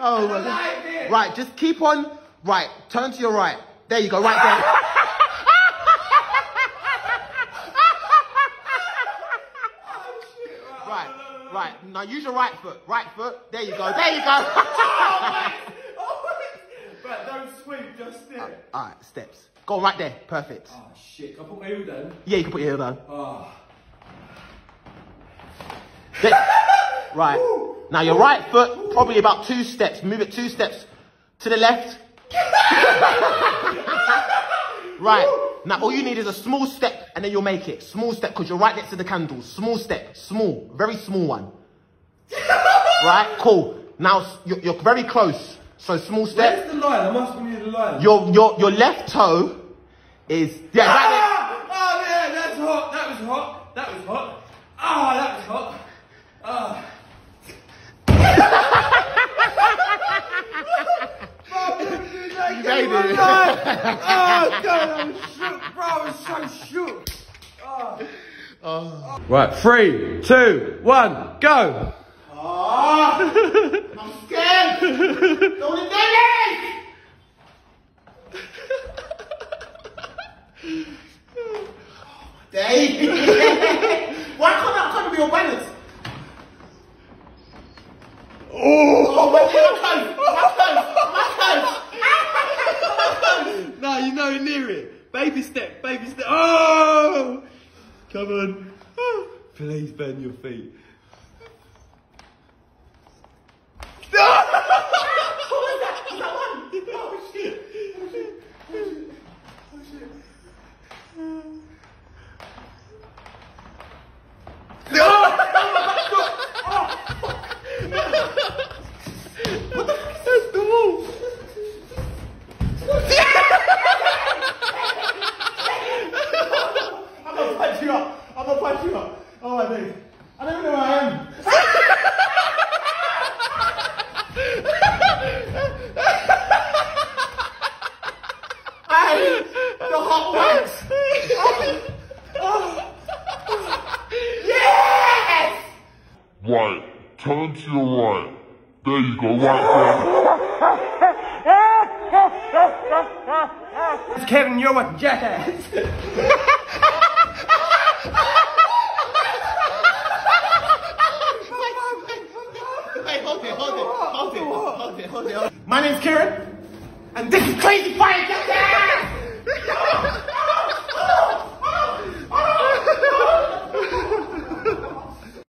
Oh my god. Right, just keep on. Right, turn to your right. There you go, right there. right, right. Now use your right foot. Right foot. There you go. There you go. Oh, oh, but don't swing, just step. All right, steps. Go right there. Perfect. Oh shit, can I put my heel down? Yeah, you can put your heel down. Oh. Right. Now your right foot, probably about two steps. Move it two steps to the left. right. Now all you need is a small step and then you'll make it. Small step because you're right next to the candle. Small step. Small. Very small one. right? Cool. Now you're, you're very close. So small step. Where's the line? I must be near the line. Your, your, your left toe is... Yeah, right there. Oh yeah, that's hot. That was hot. That was hot. Ah, that was hot. Ah. You made it. Oh, God, I'm shook, bro. I'm so shook. Oh. oh. Right, three, two, one, go. Oh. I'm scared. Don't let that Dave. Why can't I can't be your balance? Oh, oh my turn, my turn, my turn. No, you're nowhere near it. Baby step, baby step. Oh! Come on. Oh. Please bend your feet. Oh shit. That's the wall. I'm gonna punch you up. I'm gonna punch you up. Oh my days. I don't even know where I am. Hey, the hot wax. Yes! Right. Turn to your right. There you go, right there. Kevin, you're a jackass. hold it, hold it. My name's Karen, and this is Crazy Fire.